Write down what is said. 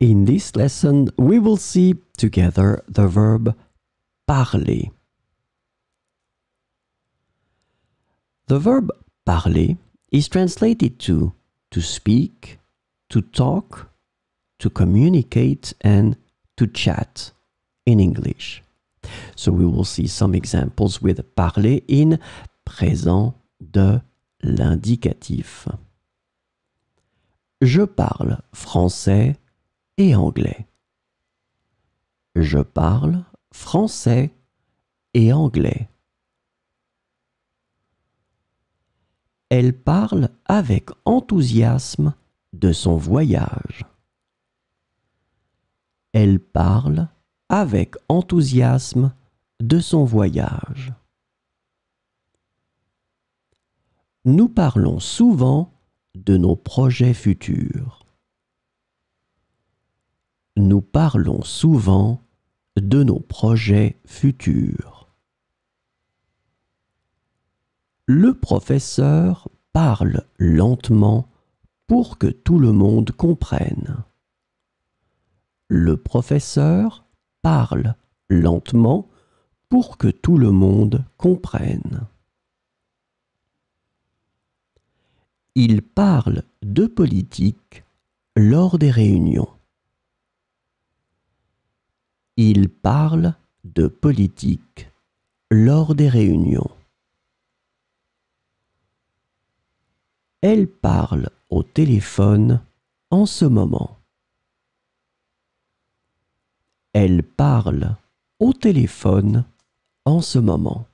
In this lesson, we will see together the verb parler. The verb parler is translated to to speak, to talk, to communicate, and to chat in English. So we will see some examples with parler in présent de l'indicatif. Je parle français anglais. Je parle français et anglais. Elle parle avec enthousiasme de son voyage. Elle parle avec enthousiasme de son voyage. Nous parlons souvent de nos projets futurs. Parlons souvent de nos projets futurs. Le professeur parle lentement pour que tout le monde comprenne. Le professeur parle lentement pour que tout le monde comprenne. Il parle de politique lors des réunions. Il parle de politique lors des réunions. Elle parle au téléphone en ce moment. Elle parle au téléphone en ce moment.